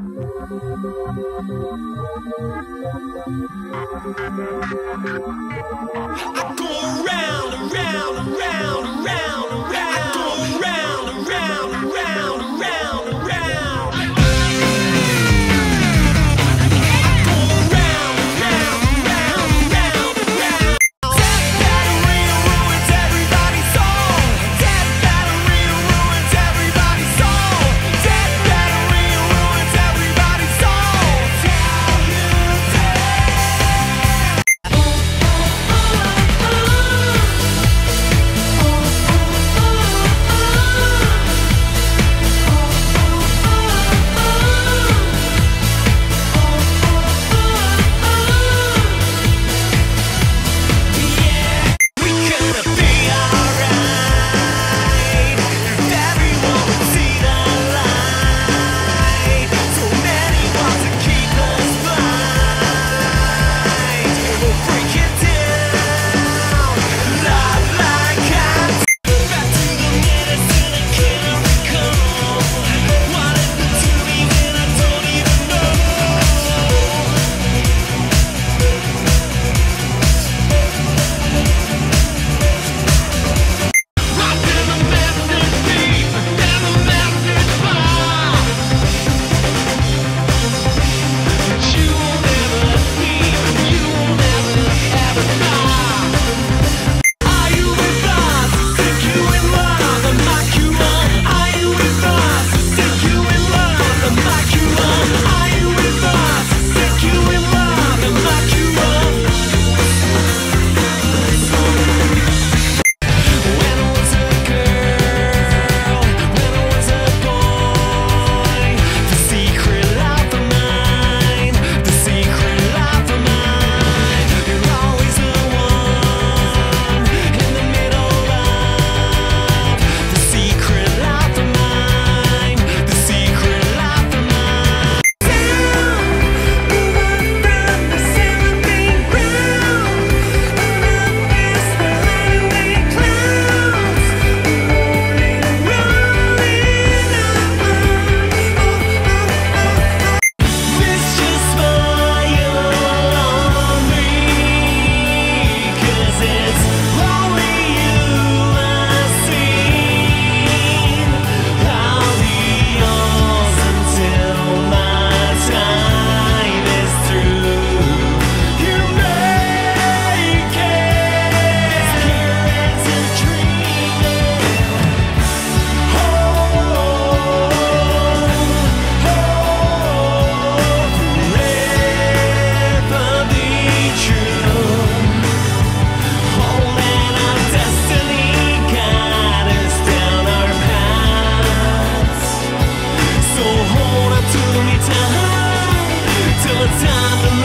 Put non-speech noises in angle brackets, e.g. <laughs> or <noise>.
I <laughs> time, till the time